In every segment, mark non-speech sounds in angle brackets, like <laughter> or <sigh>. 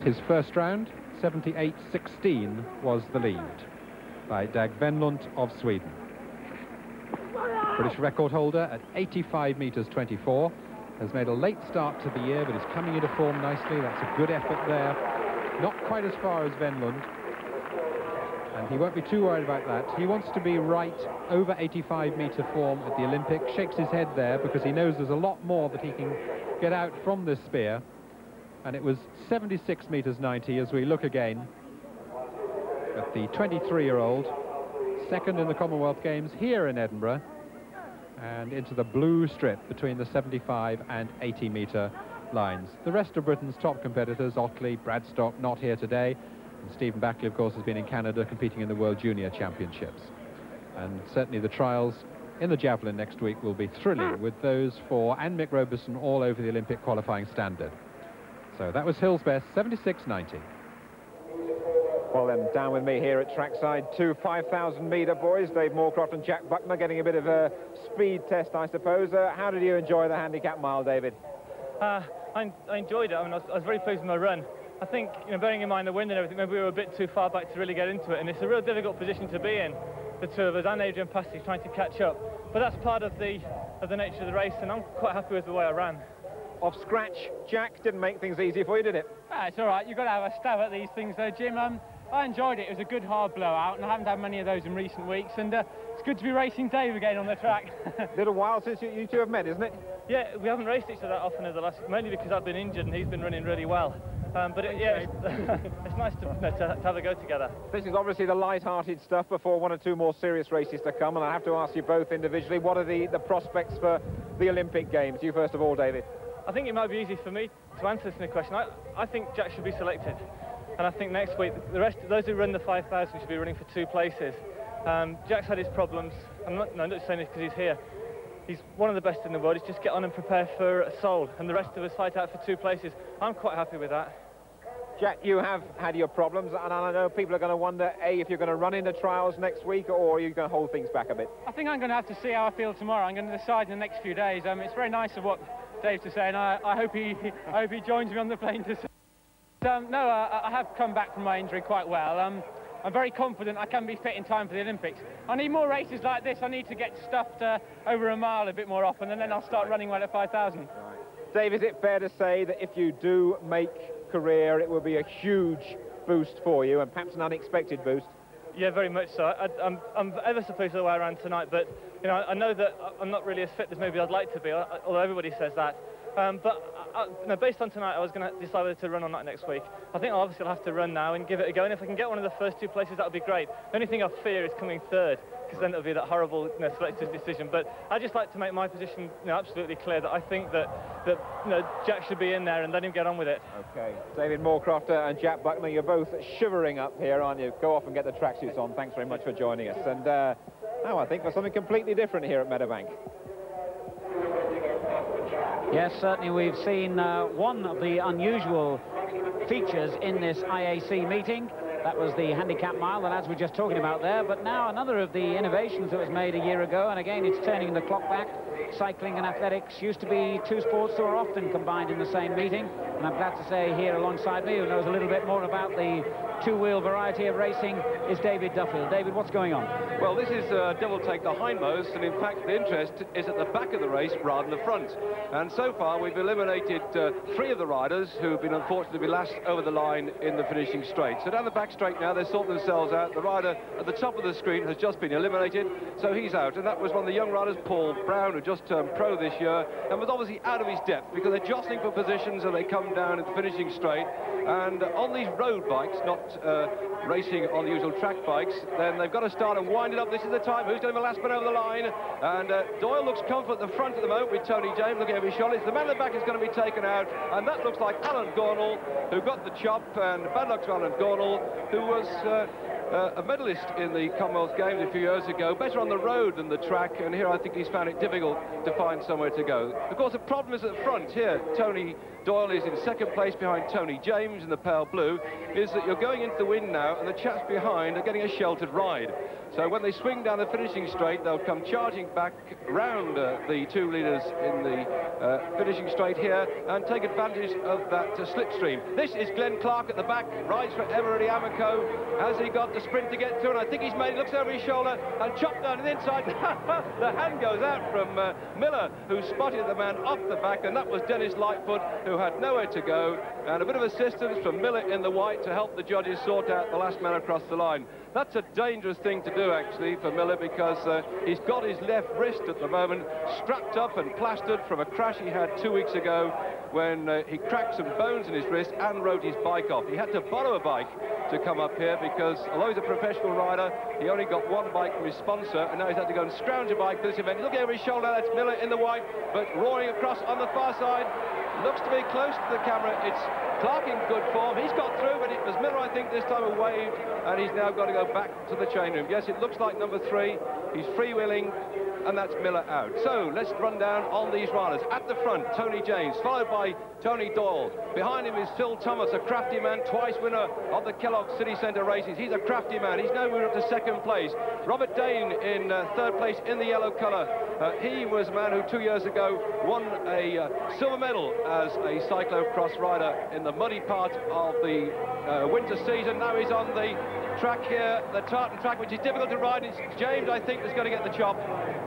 His first round, 78-16, was the lead by Dag Wennlund of Sweden. British record holder at 85 metres 24 has made a late start to the year but is coming into form nicely. That's a good effort there. Not quite as far as Wennlund. And he won't be too worried about that. He wants to be right over 85 metre form at the Olympics. Shakes his head there because he knows there's a lot more that he can get out from this spear and it was 76 metres 90 as we look again at the 23-year-old second in the Commonwealth Games here in Edinburgh and into the blue strip between the 75 and 80 metre lines. The rest of Britain's top competitors, Ottley, Bradstock, not here today. And Stephen Backley, of course, has been in Canada competing in the World Junior Championships. And certainly the trials in the javelin next week will be thrilling with those for and Mick Robison all over the Olympic qualifying standard. So that was Hill's best, 76.90. Well then, down with me here at trackside, two 5,000 metre boys, Dave Moorcroft and Jack Buckner, getting a bit of a speed test, I suppose. Uh, how did you enjoy the handicap mile, David? Uh, I, I, enjoyed it. I mean, I was, I was, very pleased with my run. I think, you know, bearing in mind the wind and everything, maybe we were a bit too far back to really get into it, and it's a real difficult position to be in, the two of us, and Adrian Passey trying to catch up. But that's part of the, of the nature of the race, and I'm quite happy with the way I ran. Off scratch, Jack didn't make things easy for you, did it? Ah, it's all right. You've got to have a stab at these things, though, Jim. Um, I enjoyed it. It was a good hard blowout, and I haven't had many of those in recent weeks. And uh, it's good to be racing Dave again on the track. <laughs> <laughs> A little while since you, you, two have met, isn't it? Yeah, we haven't raced each other that often as the last, mainly because I've been injured and he's been running really well. Um, but it, yeah, it's, <laughs> it's nice to, to, to, have a go together. This is obviously the light-hearted stuff before one or two more serious races to come, and I have to ask you both individually, what are the, the prospects for the Olympic Games? You first of all, David. I think it might be easy for me to answer this in a question. I, I think Jack should be selected. And I think next week, the rest, those who run the 5,000 should be running for two places. Um, Jack's had his problems. I'm not, no, I'm not saying this because he's here. He's one of the best in the world. He's just get on and prepare for Seoul, and the rest of us fight out for two places. I'm quite happy with that. Jack, you have had your problems, and I know people are going to wonder, A, if you're going to run in the trials next week, or are you going to hold things back a bit? I think I'm going to have to see how I feel tomorrow. I'm going to decide in the next few days. Um, it's very nice of what Dave to say, and I, I, hope he, I hope he joins me on the plane to say. Um, no, uh, I have come back from my injury quite well. Um, I'm very confident I can be fit in time for the Olympics. I need more races like this. I need to get stuffed uh, over a mile a bit more often, and then I'll start running well at 5,000. Right. Dave, is it fair to say that if you do make career, it will be a huge boost for you, and perhaps an unexpected boost? Yeah, very much so. I, am I'm, I'm ever so pleased with the way I ran tonight, but you know, I know that I'm not really as fit as maybe I'd like to be, although everybody says that. Um, but I, uh, uh, no, based on tonight, I was going to decide whether to run or not next week. I think I'll obviously have to run now and give it a go. And if I can get one of the first two places, that would be great. The only thing I fear is coming third, because then it'll be that horrible you know, selector's decision. But I just like to make my position you know, absolutely clear that I think that, that you know, Jack should be in there and let him get on with it. OK. David Moorcrofter and Jack Buckner, you're both shivering up here, aren't you? Go off and get the tracksuits on. Thanks very much for joining us. And uh, now I think for something completely different here at Meadowbank. Yes, certainly we've seen uh, one of the unusual features in this IAC meeting. That was the handicap mile, the lads were just talking about there. But now another of the innovations that was made a year ago, and again it's turning the clock back. Cycling and athletics used to be two sports that were often combined in the same meeting. And I'm glad to say here alongside me, who knows a little bit more about the two-wheel variety of racing, is David Duffield. David, what's going on? Well, this is uh, devil take the hindmost, and in fact the interest is at the back of the race rather than the front. And so far we've eliminated uh, three of the riders who've been unfortunately last over the line in the finishing straight. So down the back straight now, they're sorting themselves out. The rider at the top of the screen has just been eliminated, so he's out. And that was one of the young riders, Paul Brown, who just turned pro this year, and was obviously out of his depth because they're jostling for positions and they come down at the finishing straight. And on these road bikes, not uh, racing on the usual track bikes, then they've got to start and wind it up. This is the time. Who's going to be the last man over the line? And uh, Doyle looks comfort at the front at the moment with Tony James looking over his shoulder. The man at the back is going to be taken out, and that looks like Alan Gornall, who got the chop, and bad luck to Alan Gornall, who was... Uh, uh, a medalist in the Commonwealth Games a few years ago, better on the road than the track, and here I think he's found it difficult to find somewhere to go. Of course, the problem is at the front here. Tony Doyle is in second place behind Tony James in the pale blue, is that you're going into the wind now and the chaps behind are getting a sheltered ride. So when they swing down the finishing straight, they'll come charging back round uh, the two leaders in the uh, finishing straight here and take advantage of that uh, slipstream. This is Glenn Clark at the back, rides for Eveready Amoco. Has he got the sprint to get through? And I think he's made, it. looks over his shoulder and chopped down to the inside. <laughs> the hand goes out from uh, Miller, who spotted the man off the back, and that was Dennis Lightfoot, who had nowhere to go. And a bit of assistance from Miller in the white to help the judges sort out the last man across the line. That's a dangerous thing to do, actually, for Miller, because uh, he's got his left wrist at the moment strapped up and plastered from a crash he had two weeks ago when uh, he cracked some bones in his wrist and rode his bike off. He had to borrow a bike to come up here because, although he's a professional rider, he only got one bike from his sponsor, and now he's had to go and scrounge a bike for this event. Look over his shoulder, that's Miller in the white, but roaring across on the far side. Looks to be close to the camera. It's Clark in good form. He's got through, but it was Miller, I think, this time who waved, and he's now got to go back to the chain room. Yes, it looks like number three. He's freewheeling and that's Miller out. So let's run down on these riders. At the front, Tony James, followed by Tony Doyle. Behind him is Phil Thomas, a crafty man, twice winner of the Kellogg City Centre races. He's a crafty man. He's now moved up to second place. Robert Dane in uh, third place in the yellow colour. Uh, he was a man who two years ago won a uh, silver medal as a cyclocross rider in the muddy part of the uh, winter season. Now he's on the track here, the tartan track, which is difficult to ride. It's James, I think, is going to get the chop.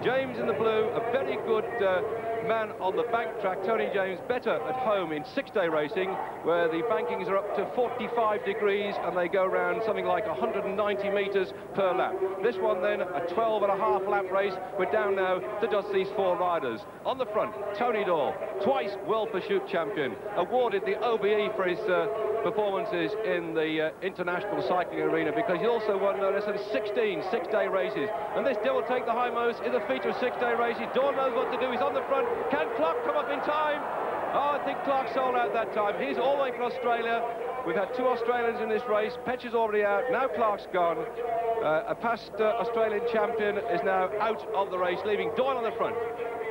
James in the blue, a very good uh, man on the bank track. Tony James better at home in six-day racing, where the bankings are up to 45 degrees and they go around something like 190 metres per lap. This one then, a 12 and a half lap race. We're down now to just these four riders. On the front, Tony Doyle, twice World Pursuit Champion, awarded the OBE for his uh, performances in the uh, international cycling arena because he also won no less than 16 six-day races. And this Devil Take the Hindmost is a feature of six-day races. Doyle knows what to do. He's on the front. Can Clark come up in time? Oh, I think Clark sold out that time. He's all the way from Australia. We've had two Australians in this race. Petch is already out. Now Clark's gone. Uh, a past uh, Australian champion is now out of the race, leaving Doyle on the front.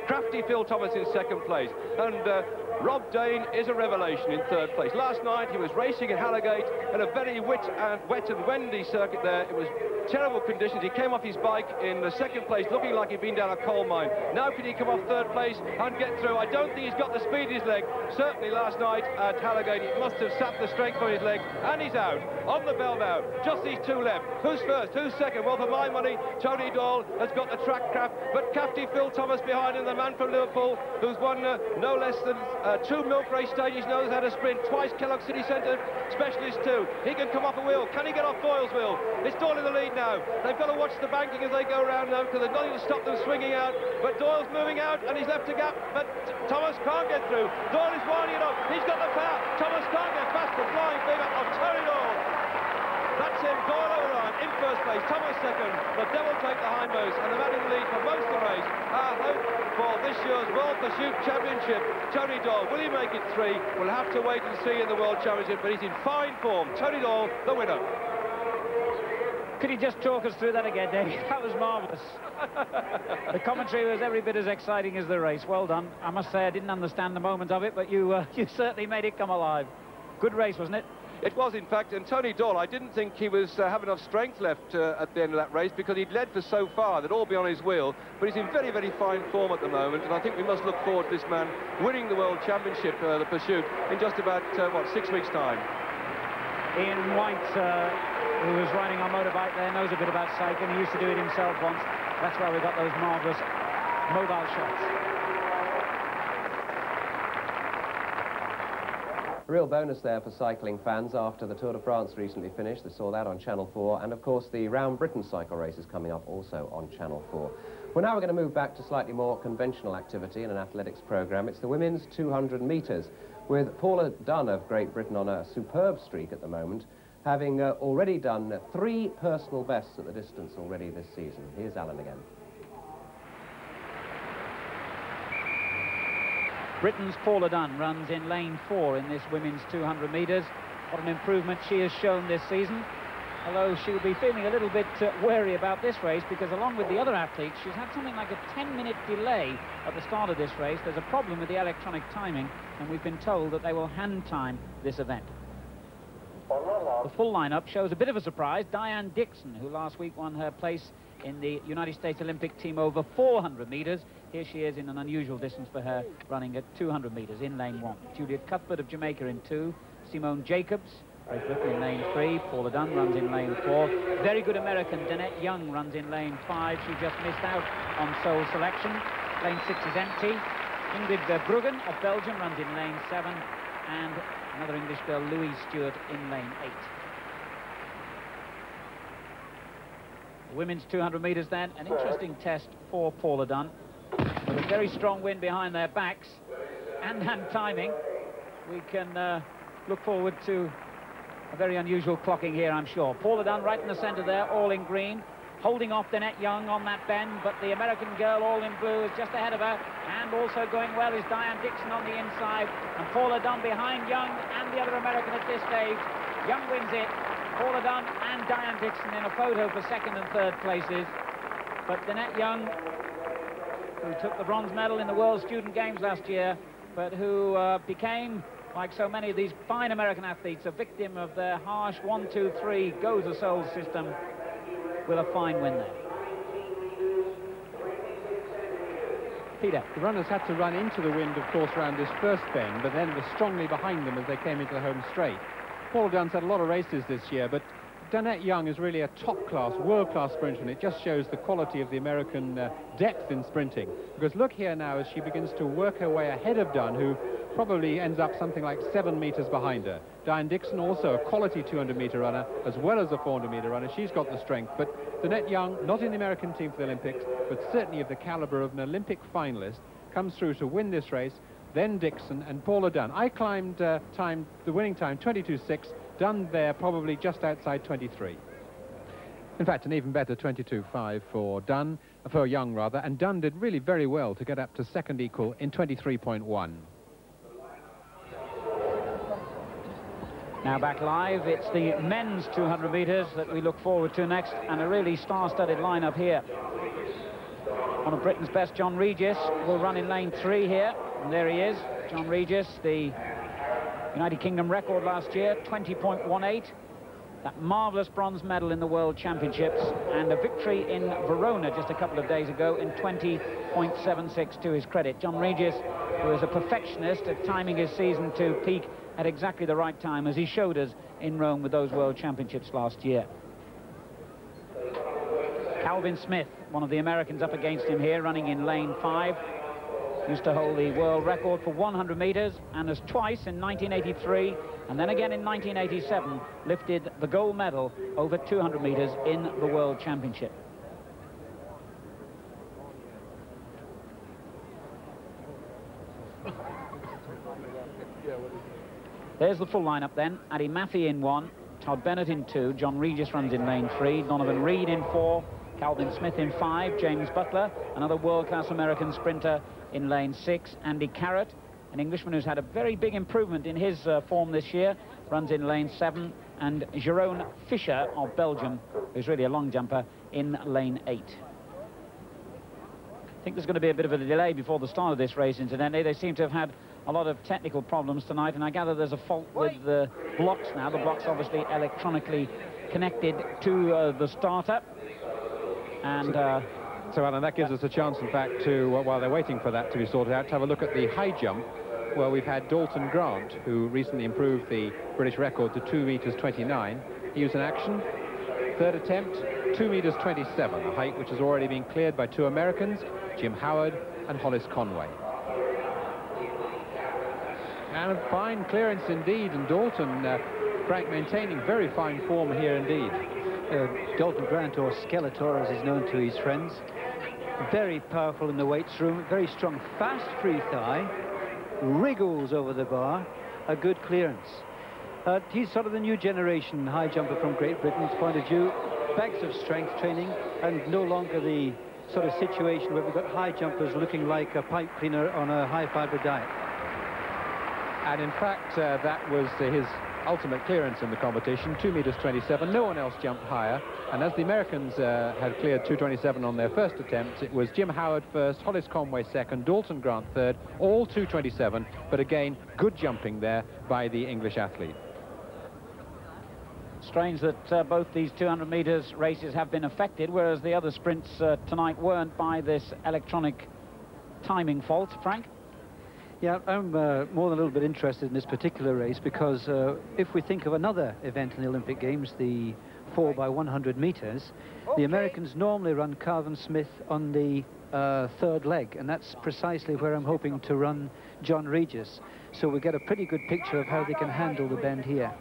Crafty Phil Thomas in second place. And uh, Rob Dane is a revelation in third place. Last night he was racing at Harrogate in a very wet and, wet and windy circuit there. It was terrible conditions. He came off his bike in the second place looking like he'd been down a coal mine. Now can he come off third place and get through? I don't think he's got the speed in his leg. Certainly last night at Harrogate it must have sapped the strength from his leg and he's out. On the bell now. Just these two left. Who's first? Who's second? Well, for my money, Tony Doyle has got the track craft, but Crafty Phil Thomas behind him, the man from Liverpool, who's won uh, no less than uh, two milk race stages, knows how to sprint, twice Kellogg City Centre specialist too. He can come off a wheel. Can he get off Doyle's wheel? It's Doyle in the lead now. They've got to watch the banking as they go around now because there's nothing to stop them swinging out. But Doyle's moving out and he's left a gap, but Thomas can't get through. Doyle is winding it up. He's got the power. Thomas can't get past the flying figure of Tony Doyle. That's him, Doyle O'Ryan in first place, Thomas second, the devil take the hindmost, and the man in the lead for most of the race. Our hope for this year's World Pursuit Championship, Tony Doyle. Will he make it three? We'll have to wait and see in the World Championship, but he's in fine form. Tony Doyle, the winner. Could you just talk us through that again, Dave? <laughs> That was marvellous. <laughs> the commentary was every bit as exciting as the race. Well done. I must say I didn't understand the moment of it, but you, uh, <laughs> you certainly made it come alive. Good race, wasn't it? It was, in fact, and Tony Doyle, I didn't think he was uh, have enough strength left uh, at the end of that race because he'd led for so far, they'd all be on his wheel, but he's in very, very fine form at the moment, and I think we must look forward to this man winning the World Championship, uh, the pursuit, in just about, uh, what, six weeks' time. Ian White, uh, who was riding on motorbike there, knows a bit about cycling. He used to do it himself once. That's why we got those marvellous mobile shots. Real bonus there for cycling fans after the Tour de France recently finished. They saw that on Channel 4. And, of course, the Round Britain cycle race is coming up also on Channel 4. Well, now we're going to move back to slightly more conventional activity in an athletics programme. It's the women's 200 metres, with Paula Dunn of Great Britain on a superb streak at the moment, having uh, already done three personal bests at the distance already this season. Here's Alan again. Britain's Paula Dunn runs in lane four in this women's 200 metres. What an improvement she has shown this season. although she'll be feeling a little bit uh, wary about this race because along with the other athletes, she's had something like a 10-minute delay at the start of this race. There's a problem with the electronic timing, and we've been told that they will hand time this event. The full lineup shows a bit of a surprise. Diane Dixon, who last week won her place in the United States Olympic team over 400 metres. Here she is in an unusual distance for her, running at 200 metres in lane one. Juliet Cuthbert of Jamaica in two. Simone Jacobs Great Britain in lane three. Paula Dunn runs in lane four. Very good American Danette Young runs in lane five. She just missed out on Seoul selection. Lane six is empty. Ingrid Bruggen of Belgium runs in lane seven. And another English girl, Louise Stewart, in lane eight. Women's 200 metres then. An interesting test for Paula Dunn. With a very strong wind behind their backs and hand timing, we can uh, look forward to a very unusual clocking here, I'm sure. Paula Dunn right in the centre there, all in green. Holding off Danette Young on that bend, but the American girl, all in blue, is just ahead of her. And also going well is Diane Dixon on the inside. And Paula Dunn behind Young and the other American at this stage. Young wins it. Paula Dunn and Diane Dixon in a photo for second and third places. But Danette Young, who took the bronze medal in the World Student Games last year, but who uh, became like so many of these fine American athletes, a victim of their harsh one, two, three, goes the soul system with a fine win there. Peter. The runners had to run into the wind, of course, around this first bend, but then it was strongly behind them as they came into the home straight. Paul Dunn's had a lot of races this year, but Danette Young is really a top-class, world-class sprinter, and it just shows the quality of the American uh, depth in sprinting. Because look here now as she begins to work her way ahead of Dunn, who probably ends up something like seven metres behind her. Diane Dixon, also a quality 200-metre runner, as well as a 400-metre runner. She's got the strength. But Danette Young, not in the American team for the Olympics, but certainly of the calibre of an Olympic finalist, comes through to win this race. Then Dixon and Paula Dunn. I climbed uh, time, the winning time, 22.6. Dunn there probably just outside 23. In fact, an even better 22.5 for Dunn, for Young rather, and Dunn did really very well to get up to second equal in 23.1. Now back live, it's the men's 200 metres that we look forward to next, and a really star-studded lineup here. One of Britain's best, John Regis, will run in lane three here, and there he is, John Regis, the United Kingdom record last year, 20.18. That marvellous bronze medal in the World Championships and a victory in Verona just a couple of days ago in 20.76 to his credit. John Regis, who is a perfectionist at timing his season to peak at exactly the right time, as he showed us in Rome with those World Championships last year. Calvin Smith, one of the Americans up against him here, running in lane five. Used to hold the world record for 100 metres and has twice in 1983 and then again in 1987 lifted the gold medal over 200 metres in the World Championship. There's the full lineup then. Ade Mafe in one, Todd Bennett in two, John Regis runs in lane three, Donovan Reid in four, Calvin Smith in five, James Butler, another world-class American sprinter in lane six, Andy Carrott, an Englishman who's had a very big improvement in his uh, form this year, runs in lane seven, and Jerome Fischer of Belgium, who's really a long jumper, in lane eight. I think there's going to be a bit of a delay before the start of this race, incidentally. They seem to have had a lot of technical problems tonight, and I gather there's a fault with the blocks now. The blocks obviously electronically connected to uh, the starter. And... Uh, so, Alan, that gives us a chance, in fact, to, while they're waiting for that to be sorted out, to have a look at the high jump, where we've had Dalton Grant, who recently improved the British record to 2 metres 29. He was in action. Third attempt, 2 metres 27, a height which has already been cleared by two Americans, Jim Howard and Hollis Conway. And a fine clearance indeed, and Dalton, uh, Frank, maintaining very fine form here indeed. Uh, Dalton Grant, or Skeletor as he's known to his friends, very powerful in the weights room, very strong, fast free thigh, wriggles over the bar, a good clearance. Uh, he's sort of the new generation high jumper from Great Britain's point of view, bags of strength training, and no longer the sort of situation where we've got high jumpers looking like a pipe cleaner on a high fiber diet. And in fact, uh, that was his ultimate clearance in the competition, 2 meters 27. No one else jumped higher. And as the Americans uh, had cleared 227 on their first attempt, it was Jim Howard first, Hollis Conway second, Dalton Grant third, all 227. But again, good jumping there by the English athlete. Strange that uh, both these 200 metres races have been affected, whereas the other sprints uh, tonight weren't by this electronic timing fault. Frank? Yeah, I'm uh, more than a little bit interested in this particular race because uh, if we think of another event in the Olympic Games, the 4 by 100 metres, the Americans normally run Calvin Smith on the uh, third leg, and that's precisely where I'm hoping to run John Regis. So we get a pretty good picture of how they can handle the bend here.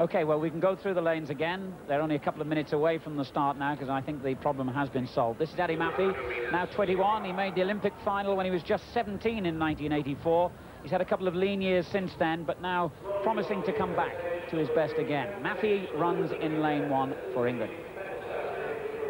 Okay, well, we can go through the lanes again. They're only a couple of minutes away from the start now because I think the problem has been solved. This is Eddie Mafe, now 21. He made the Olympic final when he was just 17 in 1984. He's had a couple of lean years since then, but now promising to come back to his best again. Mafe runs in lane one for England.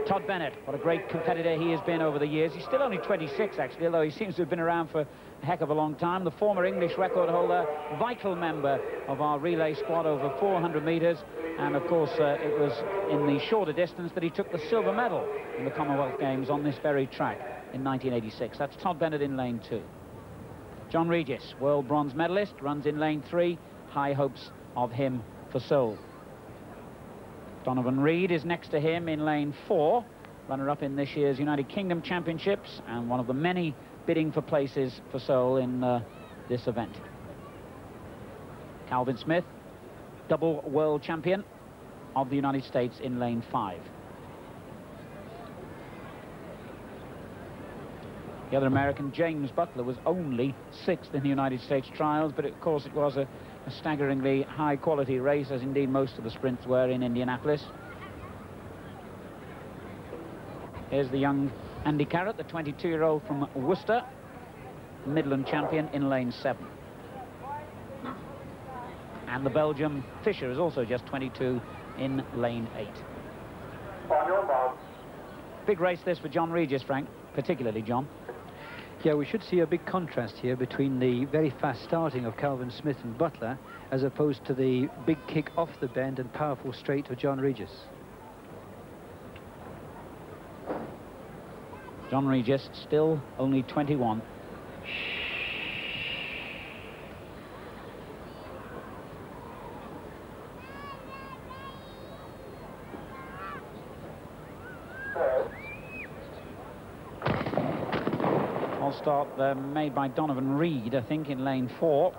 Todd Bennett, what a great competitor he has been over the years. He's still only 26, actually, although he seems to have been around for a heck of a long time. The former English record holder, vital member of our relay squad over 400 metres. And, of course, uh, it was in the shorter distance that he took the silver medal in the Commonwealth Games on this very track in 1986. That's Todd Bennett in lane two. John Regis, world bronze medalist, runs in lane three. High hopes of him for Seoul. Donovan Reid is next to him in lane four, runner-up in this year's United Kingdom Championships and one of the many bidding for places for Seoul in uh, this event. Calvin Smith, double world champion of the United States in lane five. The other American, James Butler, was only sixth in the United States trials, but of course it was a a staggeringly high-quality race, as indeed most of the sprints were in Indianapolis. Here's the young Andy Carrott, the 22-year-old from Worcester, Midland champion in lane seven. And the Belgium Fisher is also just 22 in lane eight. Big race this for John Regis, Frank, particularly John. Yeah, we should see a big contrast here between the very fast starting of Calvin Smith and Butler as opposed to the big kick off the bend and powerful straight of John Regis. John Regis, still only 21. Start made by Donovan Reid, I think, in lane four.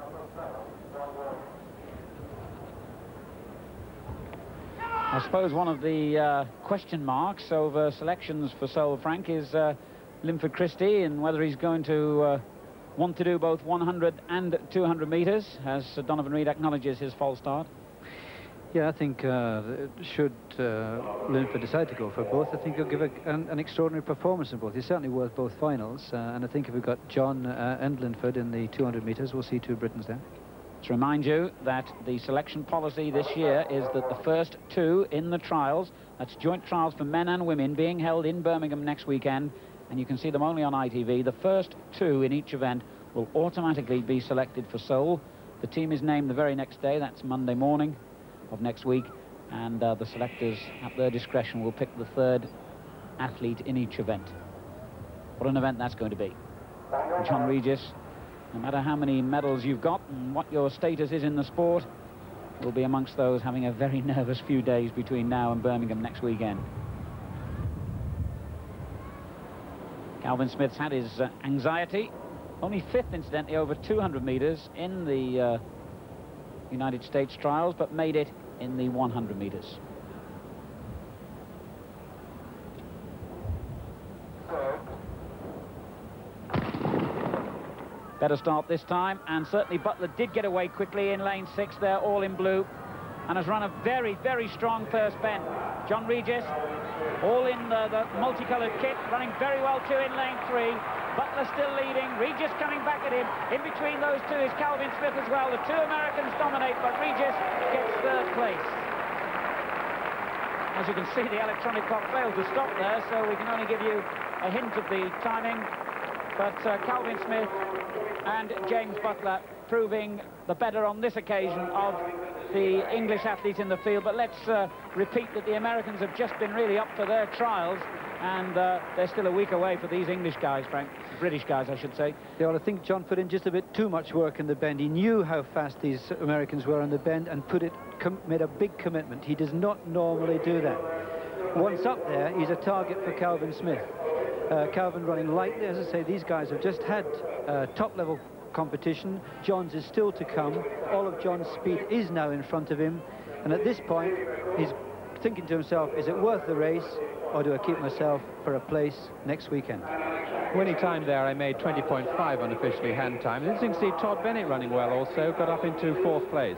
I suppose one of the uh, question marks over selections for Seoul Frank is uh, Linford Christie and whether he's going to uh, want to do both 100 and 200 metres, as Donovan Reid acknowledges his false start. Yeah, I think uh, should uh, Linford decide to go for both, I think he'll give a, an, an, extraordinary performance in both. He's certainly worth both finals, uh, and I think if we've got John uh, and Linford in the 200 metres, we'll see two Britons there. To remind you that the selection policy this year is that the first two in the trials, that's joint trials for men and women, being held in Birmingham next weekend, and you can see them only on ITV, the first two in each event will automatically be selected for Seoul. The team is named the very next day, that's Monday morning, of next week and uh, the selectors at their discretion will pick the third athlete in each event. What an event that's going to be. John Regis, no matter how many medals you've got and what your status is in the sport, will be amongst those having a very <laughs> nervous few days between now and Birmingham next weekend. Calvin Smith's had his uh, anxiety. Only fifth, incidentally, over 200 metres in the uh, United States trials, but made it in the 100 metres. Better start this time, and certainly Butler did get away quickly in lane six there, all in blue, and has run a very, very strong first bend. John Regis, all in the, the multicoloured kit, running very well too in lane three. Butler still leading. Regis coming back at him. In between those two is Calvin Smith as well. The two Americans dominate, but Regis gets third place. As you can see, the electronic clock failed to stop there, so we can only give you a hint of the timing. But uh, Calvin Smith and James Butler proving the better on this occasion of the English athletes in the field. But let's uh, repeat that the Americans have just been really up for their trials and uh, they're still a week away for these English guys, Frank. British guys, I should say. Yeah, well, I think John put in just a bit too much work in the bend. He knew how fast these Americans were on the bend and put it made a big commitment. He does not normally do that. Once up there, he's a target for Calvin Smith. Uh, Calvin running lightly, as I say, these guys have just had uh, top-level competition. John's is still to come. All of John's speed is now in front of him. And at this point, he's thinking to himself, is it worth the race? Or do I keep myself for a place next weekend? Winning time there, I made 20.5 unofficially hand time. Interesting to see Todd Bennett running well also, got up into fourth place.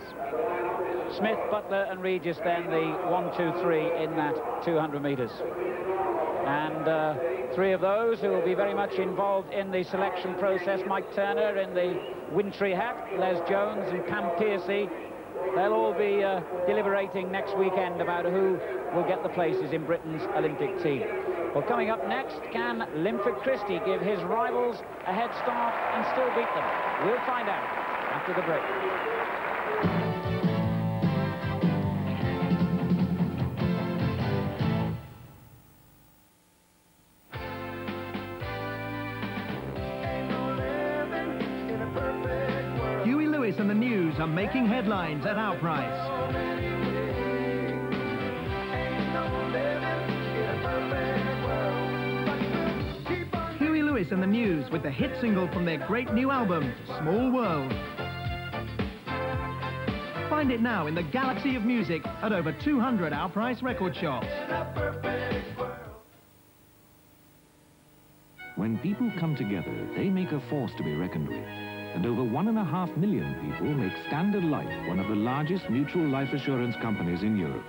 Smith, Butler and Regis then the one, two, three in that 200 metres. And uh, three of those who will be very much involved in the selection process, Mike Turner in the wintry hat, Les Jones and Pam Piercy They'll all be uh, deliberating next weekend about who will get the places in Britain's Olympic team. Well, coming up next, can Linford Christie give his rivals a head start and still beat them? We'll find out after the break. Headlines at our price. Huey Lewis and the News with the hit single from their great new album, Small World. Find it now in the galaxy of music at over 200 Our Price record shops. When people come together, they make a force to be reckoned with and over one and a half million people make Standard Life one of the largest mutual life assurance companies in Europe.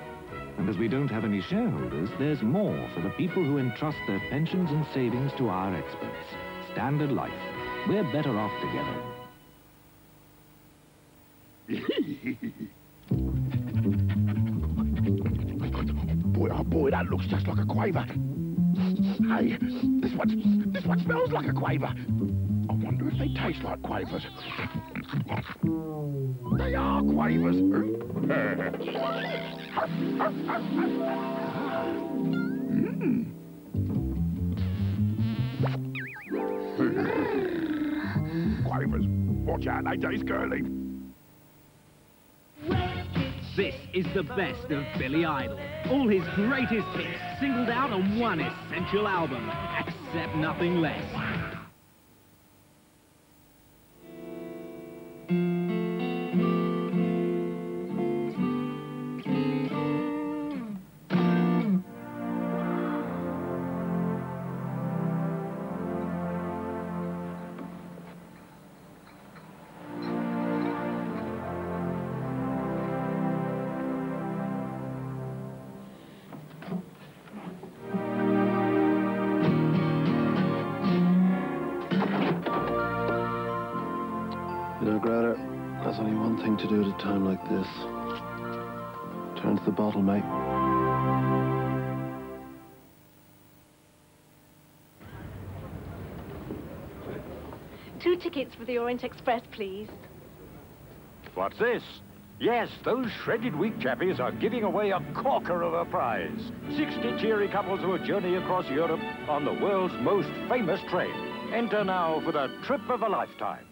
And as we don't have any shareholders, there's more for the people who entrust their pensions and savings to our experts. Standard Life. We're better off together. boy, oh boy, that looks just like a quaver. Hey, this one, this one smells like a quaver they taste like quavers. They are quavers. mm. quavers. Watch out, they taste girly. This is the best of Billy Idol. All his greatest hits singled out on one essential album. Accept nothing less. Tickets for the Orient Express, please. What's this? Yes, those shredded wheat chappies are giving away a corker of a prize. 60 cheery couples will journey across Europe on the world's most famous train. Enter now for the trip of a lifetime.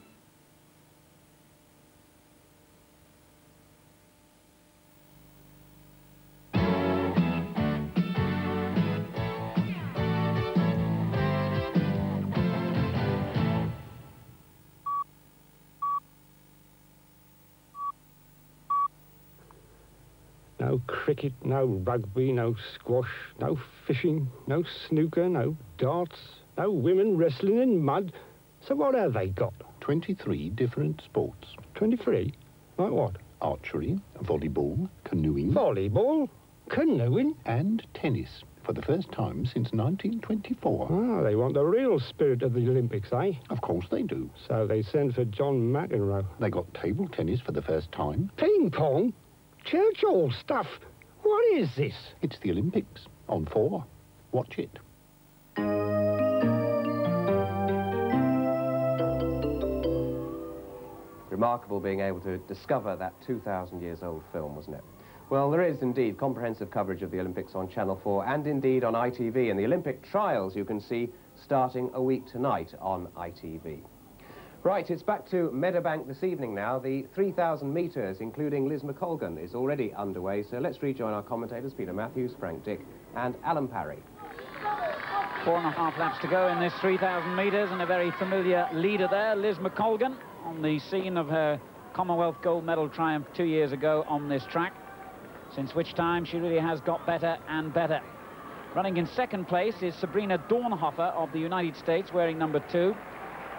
No cricket, no rugby, no squash, no fishing, no snooker, no darts, no women wrestling in mud. So what have they got? 23 different sports. 23? Like what? Archery, volleyball, canoeing. Volleyball? Canoeing? And tennis. For the first time since 1924. Ah, they want the real spirit of the Olympics, eh? Of course they do. So they send for John McEnroe. They got table tennis for the first time. Ping pong? Churchill stuff. What is this? It's the Olympics on four. Watch it. Remarkable being able to discover that 2,000 years old film, wasn't it? Well, there is indeed comprehensive coverage of the Olympics on Channel 4 and indeed on ITV. And the Olympic trials you can see starting a week tonight on ITV. Right, it's back to Meadowbank this evening now. The 3,000 metres, including Liz McColgan, is already underway. So let's rejoin our commentators, Peter Matthews, Frank Dick and Alan Parry. Four and a half laps to go in this 3,000 metres and a very familiar leader there, Liz McColgan, on the scene of her Commonwealth gold medal triumph two years ago on this track, since which time she really has got better and better. Running in second place is Sabrina Dornhoefer of the United States, wearing number two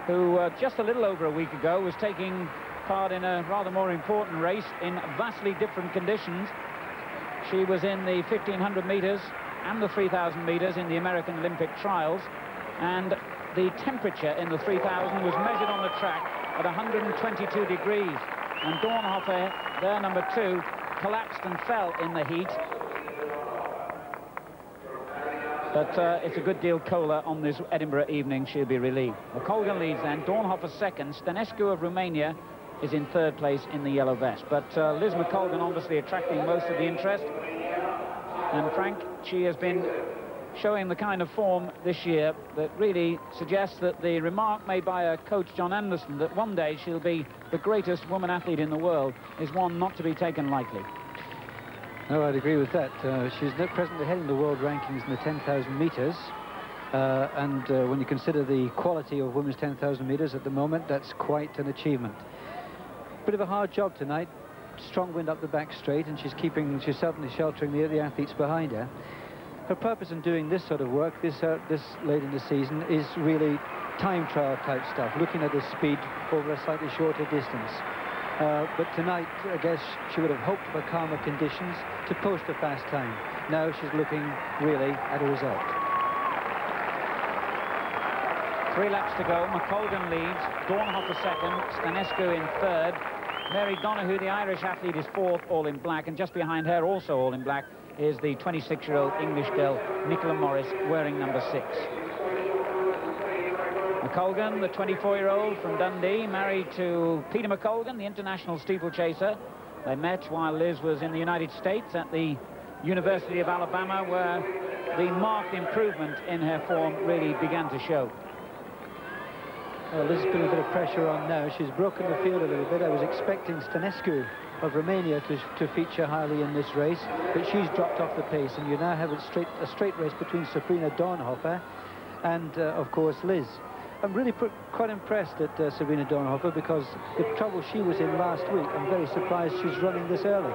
who uh, just a little over a week ago was taking part in a rather more important race in vastly different conditions. She was in the 1500 meters and the 3000 meters in the American Olympic trials. And the temperature in the 3000 was measured on the track at 122 degrees. And Dornhoefer, their number two, collapsed and fell in the heat but uh, it's a good deal colder on this Edinburgh evening. She'll be relieved. McColgan leads then. Dornhoefer second. Stănescu of Romania is in third place in the yellow vest. But uh, Liz McColgan obviously attracting most of the interest. And Frank, she has been showing the kind of form this year that really suggests that the remark made by her coach John Anderson that one day she'll be the greatest woman athlete in the world is one not to be taken lightly. No, I'd agree with that. Uh, she's presently heading the world rankings in the 10,000 metres. Uh, and uh, when you consider the quality of women's 10,000 metres at the moment, that's quite an achievement. Bit of a hard job tonight. Strong wind up the back straight, and she's keeping, she's certainly sheltering the, the athletes behind her. Her purpose in doing this sort of work, this, uh, this late in the season, is really time trial type stuff, looking at the speed over a slightly shorter distance. Uh, but tonight, I guess she would have hoped for calmer conditions to post a fast time. Now she's looking really at a result. Three laps to go. McColgan leads. Dornhoefer second. Stănescu in third. Mary Donoghue, the Irish athlete, is fourth, all in black. And just behind her, also all in black, is the 26-year-old English girl, Nicola Morris, wearing number six. McColgan, the 24-year-old from Dundee, married to Peter McColgan, the international steeplechaser. They met while Liz was in the United States at the University of Alabama, where the marked improvement in her form really began to show. Well, Liz put a bit of pressure on now. She's broken the field a little bit. I was expecting Stănescu of Romania to, to feature highly in this race, but she's dropped off the pace, and you now have a straight, a straight race between Sabrina Dornhoefer and, uh, of course, Liz. I'm really quite impressed at uh, Sabrina Dornhoefer because the trouble she was in last week, I'm very surprised she's running this early.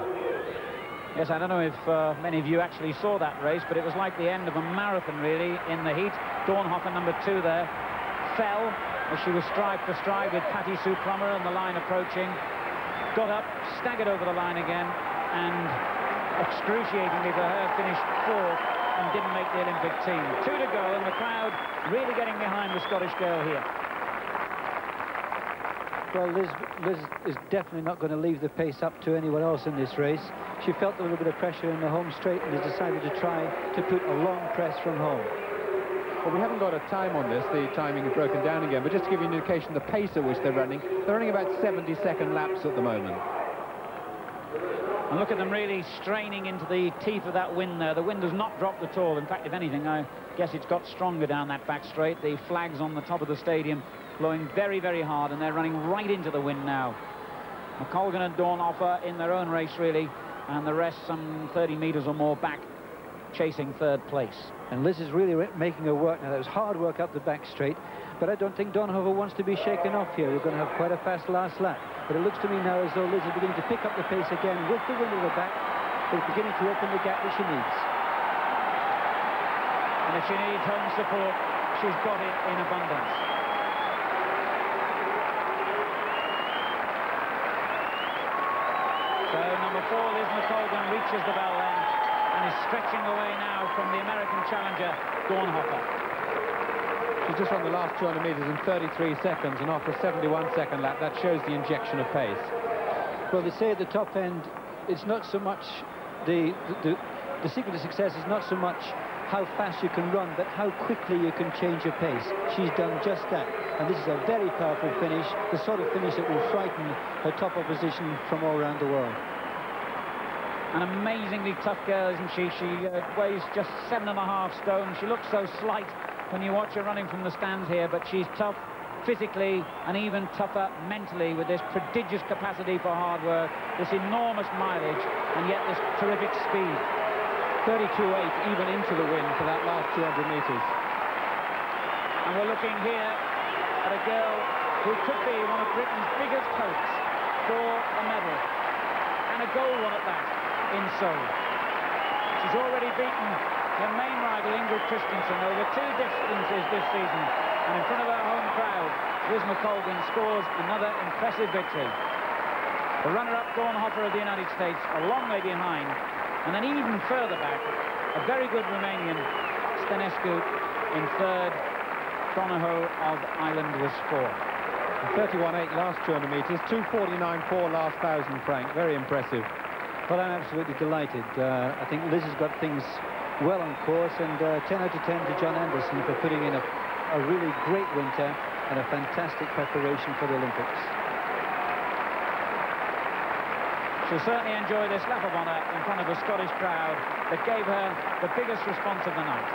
Yes, I don't know if uh, many of you actually saw that race, but it was like the end of a marathon, really, in the heat. Dornhoefer, number two there, fell as she was stride for stride with Patty Sue Plummer and the line approaching. Got up, staggered over the line again, and excruciatingly for her, finished fourth and didn't make the Olympic team. Two to go, and the crowd really getting behind the Scottish girl here. Well, Liz, Liz is definitely not going to leave the pace up to anyone else in this race. She felt a little bit of pressure in the home straight and has decided to try to put a long press from home. Well, we haven't got a time on this. The timing is broken down again. But just to give you an indication the pace at which they're running, they're running about 70-second laps at the moment. And look at them really straining into the teeth of that wind there. The wind has not dropped at all. In fact, if anything, I guess it's got stronger down that back straight. The flags on the top of the stadium blowing very, very hard, and they're running right into the wind now. McColgan and Dornhoefer in their own race, really, and the rest some 30 metres or more back, chasing third place. And Liz is really making her work now. That was hard work up the back straight, but I don't think Dornhoefer wants to be shaken off here. We're going to have quite a fast last lap. But it looks to me now as though Liz is beginning to pick up the pace again with the wind at the back. It's beginning to open the gap that she needs. And if she needs home support, she's got it in abundance. So number four, Liz McColgan, reaches the bell then and is stretching away now from the American challenger, Dornhoefer. She's just run the last 200 metres in 33 seconds, and after a 71-second lap, that shows the injection of pace. Well, they say at the top end, it's not so much the, the, the secret of success is not so much how fast you can run, but how quickly you can change your pace. She's done just that. And this is a very powerful finish, the sort of finish that will frighten her top opposition from all around the world. An amazingly tough girl, isn't she? She uh, weighs just seven and a half stone. She looks so slight when you watch her running from the stands here, but she's tough physically and even tougher mentally with this prodigious capacity for hard work, this enormous mileage, and yet this terrific speed. 32.8 even into the wind for that last 200 metres. And we're looking here at a girl who could be one of Britain's biggest hopes for a medal, and a gold one at that in Seoul. She's already beaten her main rival, Ingrid Kristiansen, over two distances this season. And in front of her home crowd, Liz McColgan scores another impressive victory. The runner-up, Dornhoefer of the United States, a long way behind. And then even further back, a very good Romanian, Stănescu, in third. Donohoe of Ireland was fourth. 31.8 last 200 metres, 249.4 last 1,000, Frank. Very impressive. Well, I'm absolutely delighted. Uh, I think Liz has got things well on course, and uh, 10 out of 10 to John Anderson for putting in a, a really great winter and a fantastic preparation for the Olympics. She'll certainly enjoy this lap of honour in front of a Scottish crowd that gave her the biggest response of the night.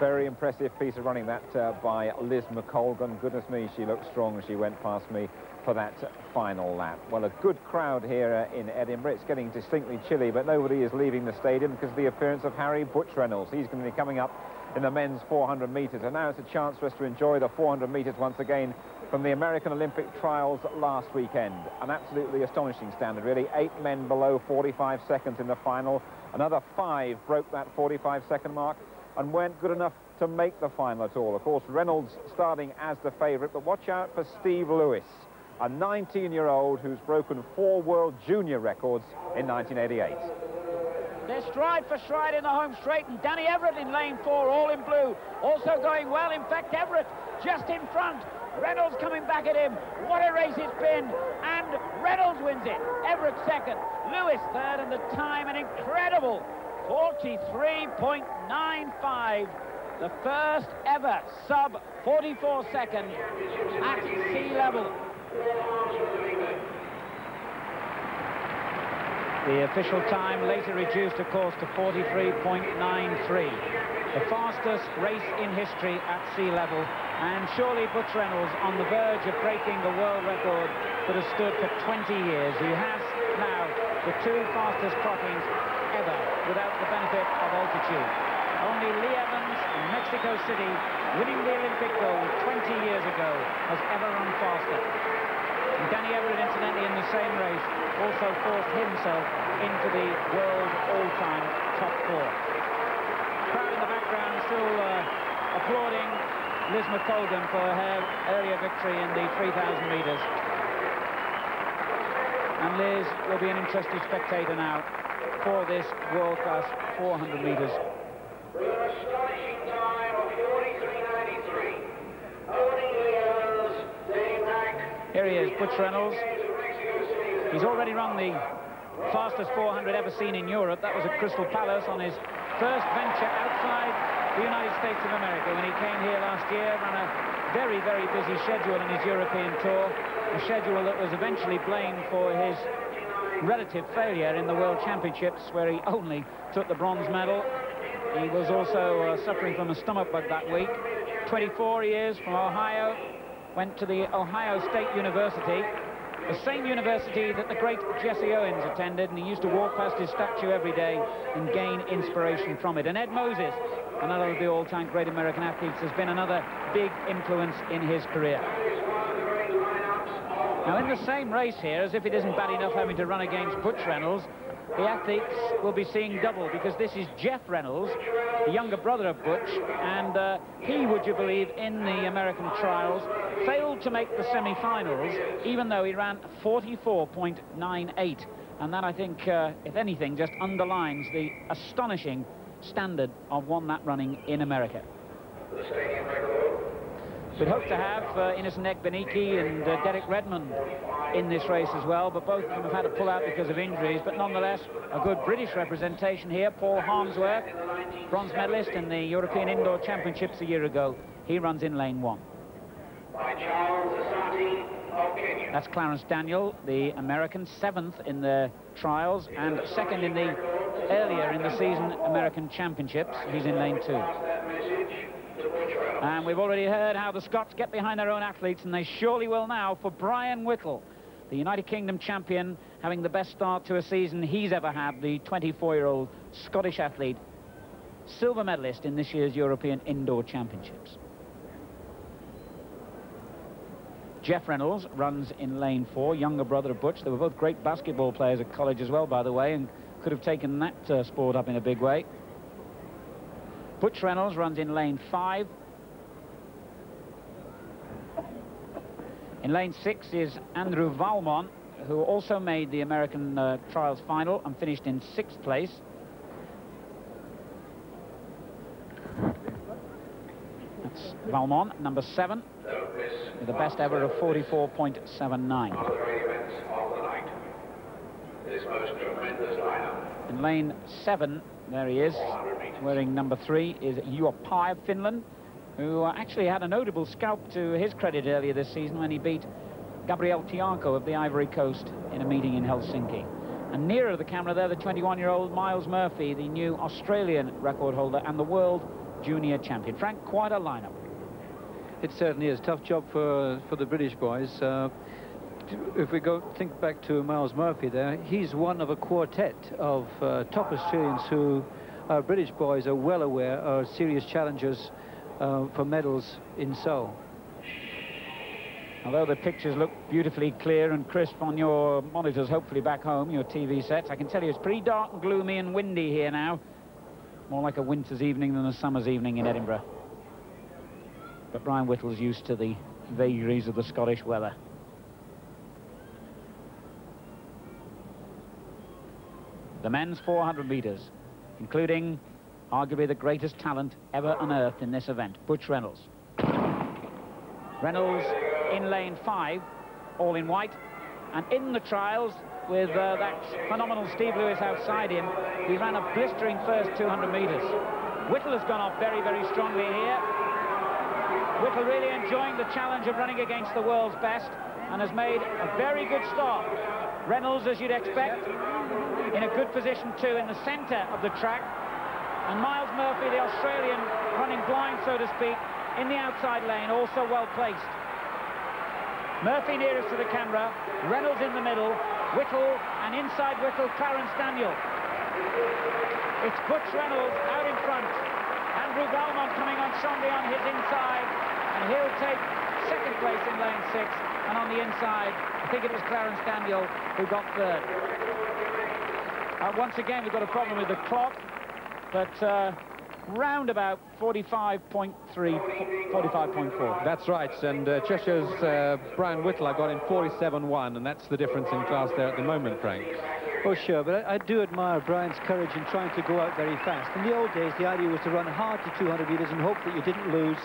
Very impressive piece of running that uh, by Liz McColgan. Goodness me, she looked strong as she went past me for that final lap. Well, a good crowd here uh, in Edinburgh. It's getting distinctly chilly, but nobody is leaving the stadium because of the appearance of Harry Butch Reynolds. He's going to be coming up in the men's 400 metres. And now it's a chance for us to enjoy the 400 metres once again from the American Olympic trials last weekend. An absolutely astonishing standard, really. Eight men below 45 seconds in the final. Another five broke that 45-second mark and weren't good enough to make the final at all. Of course, Reynolds starting as the favourite, but watch out for Steve Lewis, a 19-year-old who's broken four world junior records in 1988. They're stride for stride in the home straight, and Danny Everett in lane four, all in blue. Also going well, in fact, Everett just in front. Reynolds coming back at him. What a race it's been. And Reynolds wins it. Everett second. Lewis third, and the time an incredible 43.95. The first ever sub 44 second at sea level. The official time later reduced, of course, to 43.93. The fastest race in history at sea level. And surely Butch Reynolds on the verge of breaking the world record that has stood for 20 years. He has now the two fastest clockings ever without the benefit of altitude. Only Lee Evans in Mexico City, winning the Olympic gold 20 years ago, has ever run faster. And Danny Everett, incidentally, in the same race, also forced himself into the world all-time top four. Crowd in the background still uh, applauding Liz McColgan for her earlier victory in the 3,000 metres. And Liz will be an interested spectator now for this world-class 400 metres. Here he is, Butch Reynolds. He's already run the fastest 400 ever seen in Europe. That was at Crystal Palace on his first venture outside the United States of America when he came here last year, ran a very, very busy schedule in his European tour, a schedule that was eventually blamed for his relative failure in the World Championships where he only took the bronze medal. He was also uh, suffering from a stomach bug that week. 24 years from Ohio, went to the Ohio State University, the same university that the great Jesse Owens attended, and he used to walk past his statue every day and gain inspiration from it. And Ed Moses, another of the all-time great American athletes, has been another big influence in his career. Now, in the same race here, as if it isn't bad enough having to run against Butch Reynolds, the athletes will be seeing double because this is Jeff Reynolds, the younger brother of Butch, and uh, he, would you believe, in the American trials, failed to make the semi-finals, even though he ran 44.98. And that, I think, uh, if anything, just underlines the astonishing standard of one that running in America. We'd hope to have uh, Innocent Egbunike and uh, Derek Redmond in this race as well, but both of them have had to pull out because of injuries. But nonetheless, a good British representation here. Paul Harmsworth, bronze medalist in the European Indoor Championships a year ago. He runs in lane one. That's Clarence Daniel, the American, seventh in the trials and second in the earlier in the season American Championships. He's in lane two. And we've already heard how the Scots get behind their own athletes, and they surely will now for Brian Whittle, the United Kingdom champion, having the best start to a season he's ever had, the 24-year-old Scottish athlete, silver medalist in this year's European Indoor Championships. Jeff Reynolds runs in lane four, younger brother of Butch. They were both great basketball players at college as well, by the way, and could have taken that uh, sport up in a big way. Butch Reynolds runs in lane five. In lane six is Andrew Valmon, who also made the American uh, trials final and finished in sixth place. That's Valmon, number seven, with the best ever of 44.79. In lane seven, there he is, wearing number three, is Juha Pai of Finland, who uh, actually had a notable scalp to his credit earlier this season when he beat Gabriel Tiacoh of the Ivory Coast in a meeting in Helsinki. And nearer the camera there, the 21-year-old Miles Murphy, the new Australian record holder and the world junior champion. Frank, quite a lineup. It certainly is. Tough job for, for the British boys. Uh, if we go think back to Miles Murphy there, he's one of a quartet of uh, top Australians who our British boys are well aware are serious challengers uh, for medals in Seoul. Although the pictures look beautifully clear and crisp on your monitors, hopefully back home, your TV sets, I can tell you it's pretty dark and gloomy and windy here now. More like a winter's evening than a summer's evening in Edinburgh. But Brian Whittle's used to the vagaries of the Scottish weather. The men's 400 metres, including arguably the greatest talent ever unearthed in this event, Butch Reynolds. Reynolds in lane five, all in white, and in the trials with uh, that phenomenal Steve Lewis outside him, he ran a blistering first 200 metres. Whittle has gone off very, very strongly here. Whittle really enjoying the challenge of running against the world's best and has made a very good start. Reynolds, as you'd expect, in a good position too in the centre of the track. And Myles Murphy, the Australian, running blind, so to speak, in the outside lane, also well placed. Murphy nearest to the camera, Reynolds in the middle, Whittle, and inside Whittle, Clarence Daniel. It's Butch Reynolds out in front. Andrew Valmon coming on strongly on his inside, and he'll take second place in lane six. And on the inside, I think it was Clarence Daniel who got third. Uh, once again, we've got a problem with the clock, but uh, round about 45.3, 45.4. That's right, and uh, Ayrshire's uh, Brian Whittle I got in 47.1, and that's the difference in class there at the moment, Frank. Oh, sure, but I, I, do admire Brian's courage in trying to go out very fast. In the old days, the idea was to run hard to 200 metres and hope that you didn't lose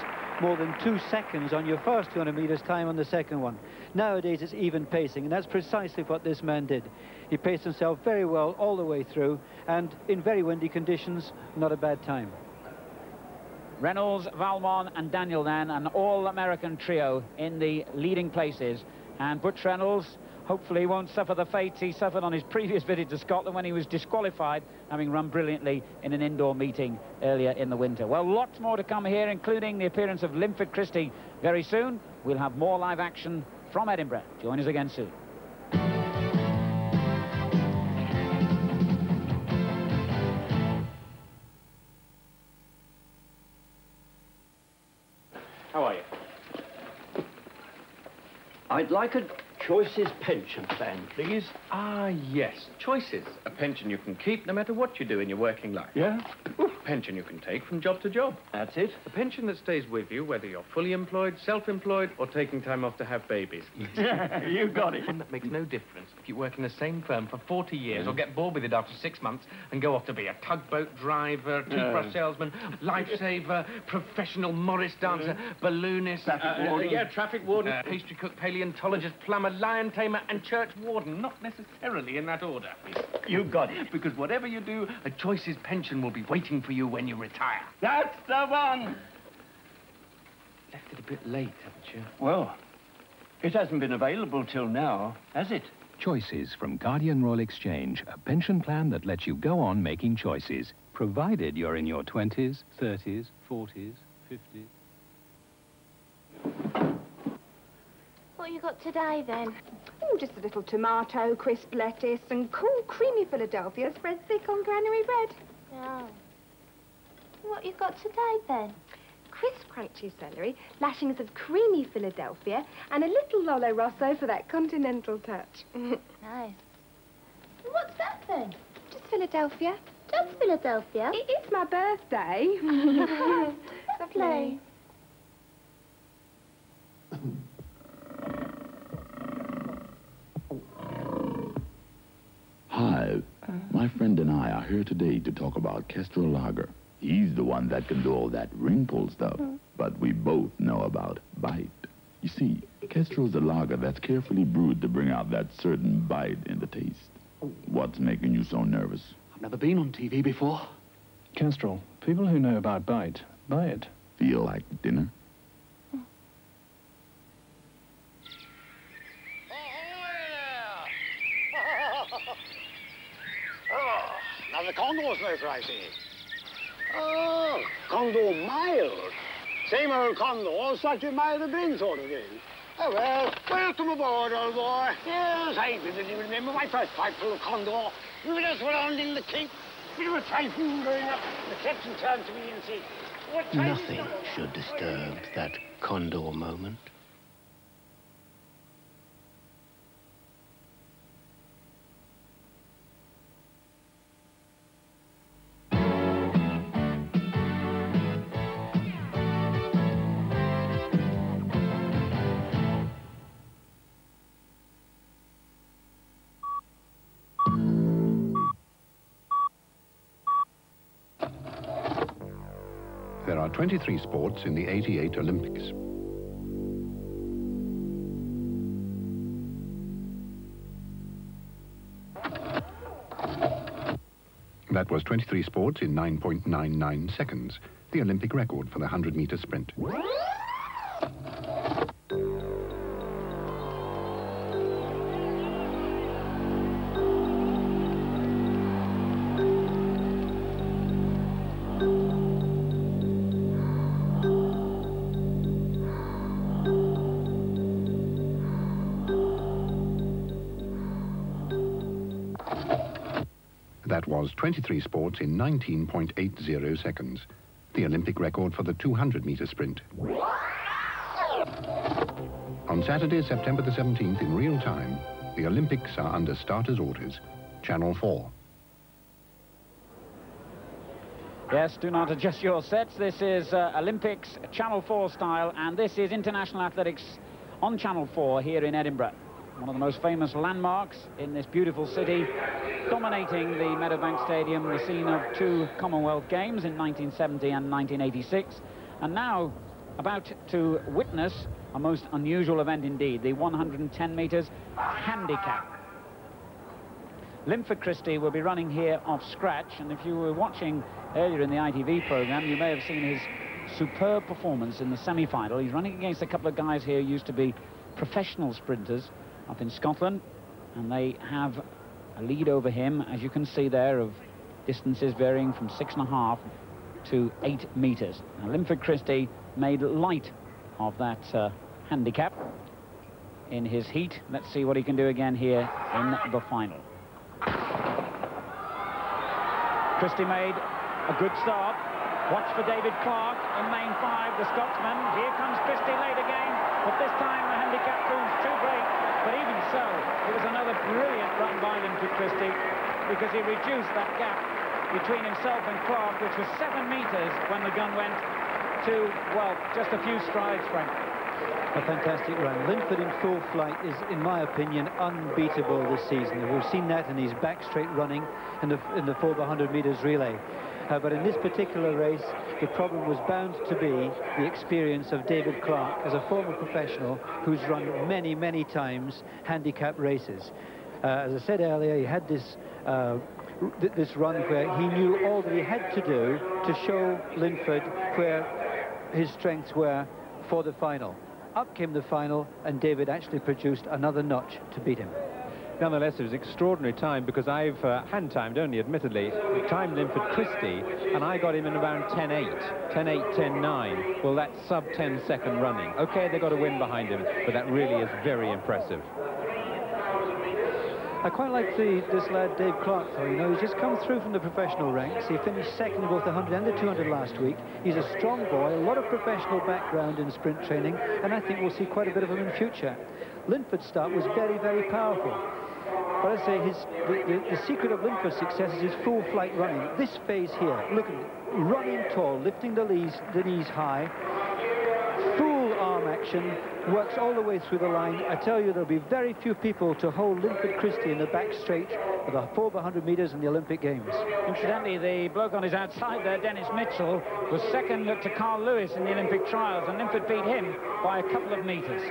more than two seconds on your first 200 metres time on the second one. Nowadays, it's even pacing, and that's precisely what this man did. He paced himself very well all the way through, and in very windy conditions, not a bad time. Reynolds, Valmon and Daniel then, an all-American trio in the leading places. And Butch Reynolds hopefully he won't suffer the fate he suffered on his previous visit to Scotland when he was disqualified, having run brilliantly in an indoor meeting earlier in the winter. Well, lots more to come here, including the appearance of Linford Christie very soon. We'll have more live action from Edinburgh. Join us again soon. How are you? I'd like a Choices pension plan, please. Ah, yes. Choices. A pension you can keep no matter what you do in your working life. Yeah? pension you can take from job to job. That's it. A pension that stays with you whether you're fully employed, self-employed, or taking time off to have babies. <laughs> you got it. One that makes no difference if you work in the same firm for 40 years or get bored with it after six months and go off to be a tugboat driver, toothbrush Yeah. salesman, lifesaver, professional Morris dancer, balloonist, Traffic uh, uh, warden. yeah, traffic warden, pastry cook, paleontologist, plumber, lion tamer, and church warden. Not necessarily in that order. You got it. Because whatever you do, a Choices pension will be waiting for you when you retire. That's the one. Left it a bit late, haven't you? Well, it hasn't been available till now, has it? Choices from Guardian Royal Exchange, a pension plan that lets you go on making choices, provided you're in your 20s, 30s, 40s, 50s. What you got today, then? Oh, just a little tomato, crisp lettuce, and cool, creamy Philadelphia spread thick on granary bread. Oh. What you got today, then? Crisp, crunchy celery, lashings of creamy Philadelphia, and a little Lollo Rosso for that continental touch. <laughs> Nice. What's that, then? Just Philadelphia. Just Philadelphia? It is my birthday. <laughs> <laughs> Lovely. <clears throat> Hi, my friend and I are here today to talk about Kestrel Lager. He's the one that can do all that wrinkle stuff, but we both know about bite. You see, Kestrel's a lager that's carefully brewed to bring out that certain bite in the taste. What's making you so nervous? I've never been on TV before. Kestrel, people who know about bite, buy it. Feel like dinner? Oh, now the I see. Oh, Condor mild. Same old Condor, such a mild bring sort of thing. Oh, well, welcome aboard, old boy. Yes, I vividly remember my first pipe full of Condor. We were just around in the Cape. Bit of a typhoon going up. The captain turned to me and said, what Nothing should disturb that condor moment. 23 sports in the 88 Olympics. That was 23 sports in 9.99 seconds, the Olympic record for the 100-meter sprint. That was 23 sports in 19.80 seconds, the Olympic record for the 200-meter sprint. On Saturday, September the 17th, in real time, the Olympics are under starters' orders. Channel 4. Yes, do not adjust your sets. This is uh, Olympics Channel 4 style, and this is International Athletics on Channel 4 here in Edinburgh. One of the most famous landmarks in this beautiful city, dominating the Meadowbank Stadium, the scene of two Commonwealth Games in 1970 and 1986, and now about to witness a most unusual event indeed, the 110 metres handicap. Linford Christie will be running here off scratch, and if you were watching earlier in the ITV programme, you may have seen his superb performance in the semi-final. He's running against a couple of guys here who used to be professional sprinters up in Scotland, and they have a lead over him, as you can see there, of distances varying from six and a half to eight metres. Now, Linford Christie made light of that uh, handicap in his heat. Let's see what he can do again here in the final. Christie made a good start. Watch for David Clark in main five, the Scotsman. Here comes Christie late again, but this time the handicap proves too great. But even so. It was another brilliant run by Linford Christie because he reduced that gap between himself and Clark, which was seven metres when the gun went, to, well, just a few strides, Frank. A fantastic run. Linford in full flight is, in my opinion, unbeatable this season. We've seen that in his back straight running in the, in the 4 by 100 metres relay. Uh, but in this particular race, the problem was bound to be the experience of David Clark as a former professional who's run many, many times handicap races. Uh, as I said earlier, he had this uh, th this run where he knew all that he had to do to show Linford where his strengths were for the final. Up came the final, and David actually produced another notch to beat him. Nonetheless, it was extraordinary time because I've uh, hand-timed, only admittedly, timed him for Christie, and I got him in around 10-8, 10-8, 10-9. Well, that's sub-10 second running. Okay, they got a win behind him, but that really is very impressive. I quite like the, this lad, Dave Clark, though. You know, he's just come through from the professional ranks. He finished second in both the 100 and the 200 last week. He's a strong boy, a lot of professional background in sprint training, and I think we'll see quite a bit of him in future. Linford's start was very, very powerful. But I say his the, the, the, secret of Linford's success is his full flight running. This phase here, look at running tall, lifting the knees, the knees high, full arm action, works all the way through the line. I tell you, there'll be very few people to hold Linford Christie in the back straight for the 4 by 100 metres in the Olympic Games. Incidentally, the bloke on his outside there, Dennis Mitchell, was second to Carl Lewis in the Olympic trials, and Linford beat him by a couple of metres.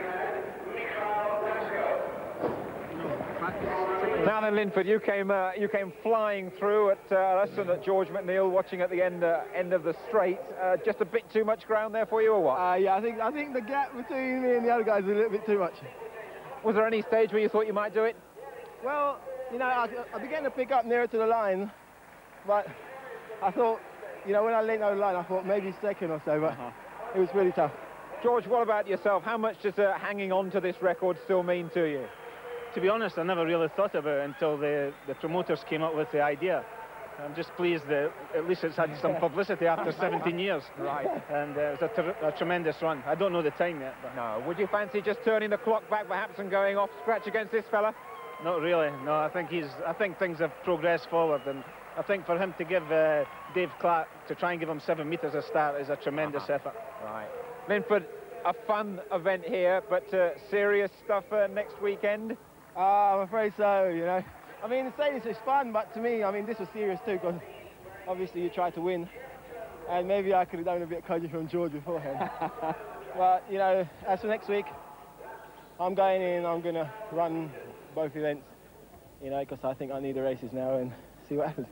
Now then, Linford, you came uh, you came flying through at uh, and at George McNeill, watching at the end uh, end of the straight. Uh, just a bit too much ground there for you, or what? Uh, yeah, I think I think the gap between me and the other guys is a little bit too much. Was there any stage where you thought you might do it? Well, you know, I, I began to pick up nearer to the line, but I thought, you know, when I leaned over the line, I thought maybe second or so, but -huh. it was really tough. George, what about yourself? How much does uh, hanging on to this record still mean to you? To be honest, I never really thought about it until the, the promoters came up with the idea. I'm just pleased that at least it's had some publicity after <laughs> 17 years. Right. And uh, it was a, a, tremendous run. I don't know the time yet. But... No. Would you fancy just turning the clock back perhaps and going off scratch against this fella? Not really. No, I think he's. I think things have progressed forward, and I think for him to give uh, Dave Clark to try and give him seven metres a start is a tremendous uh -huh. effort. Right. Linford, a fun event here, but uh, serious stuff uh, next weekend. Uh, I'm afraid so, you know. I mean, the status is fun, but to me, I mean, this was serious too, because obviously you try to win. And maybe I could have done a bit of coaching from George beforehand. <laughs> but, you know, as for next week, I'm going in, I'm going to run both events, you know, because I think I need the races now and see what happens.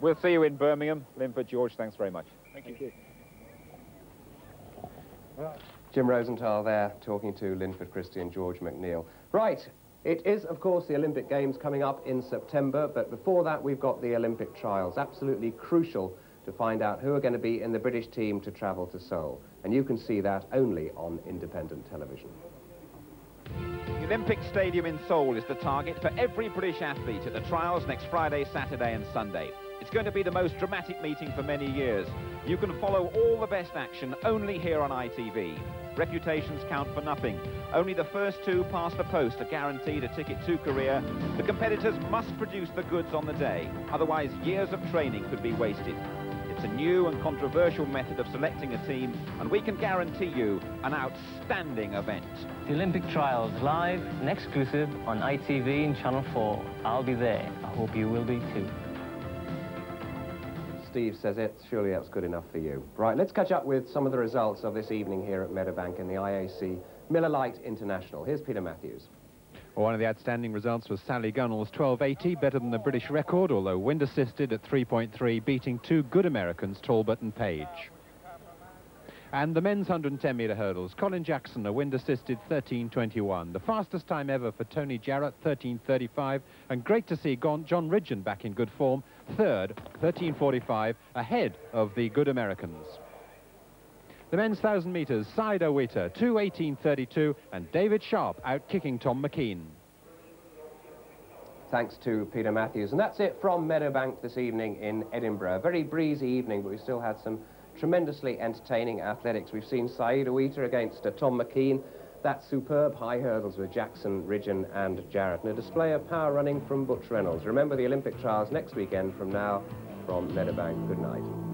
We'll see you in Birmingham. Linford, George, thanks very much. Thank you. Thank you. Jim Rosenthal there talking to Linford Christie and George McNeill. Right, it is, of course, the Olympic Games coming up in September, but before that we've got the Olympic trials. Absolutely crucial to find out who are going to be in the British team to travel to Seoul. And you can see that only on independent television. The Olympic Stadium in Seoul is the target for every British athlete at the trials next Friday, Saturday and Sunday. It's going to be the most dramatic meeting for many years. You can follow all the best action only here on ITV. Reputations count for nothing. Only the first two past the post are guaranteed a ticket to Korea. The competitors must produce the goods on the day, otherwise years of training could be wasted. It's a new and controversial method of selecting a team, and we can guarantee you an outstanding event. The Olympic Trials live and exclusive on ITV and Channel 4. I'll be there. I hope you will be too. Steve says it, surely that's good enough for you. Right, let's catch up with some of the results of this evening here at Meadowbank in the IAC Miller Lite International. Here's Peter Matthews. Well, one of the outstanding results was Sally Gunnell's 12.80, better than the British record, although wind assisted at 3.3, beating two good Americans, Talbot and Page. And the men's 110-metre hurdles, Colin Jackson, a wind-assisted 13.21. The fastest time ever for Tony Jarrett, 13.35. And great to see Jon Ridgeon back in good form, third, 13.45, ahead of the good Americans. The men's 1,000 metres, Said Aouita, 2.18.32, and David Sharpe out kicking Tom McKean. Thanks to Peter Matthews. And that's it from Meadowbank this evening in Edinburgh. A very breezy evening, but we still had some tremendously entertaining athletics. We've seen Said Aouita against uh, Tom McKean, that superb high hurdles with Jackson, Ridgeon and Jarrett, and a display of power running from Butch Reynolds. Remember the Olympic trials next weekend from now from Meadowbank. Good night.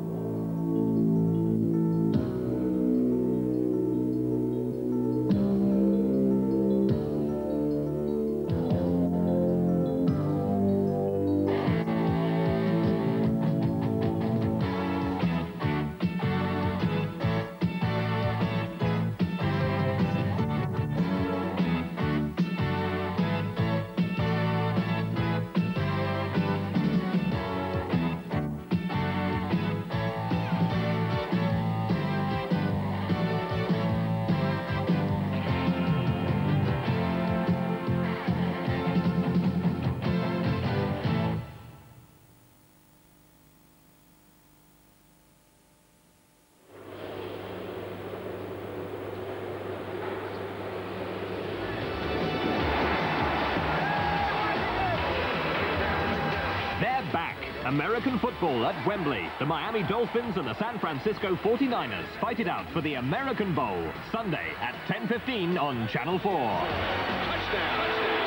Miami Dolphins and the San Francisco 49ers fight it out for the American Bowl. Sunday at 10.15 on Channel 4. Touchdown.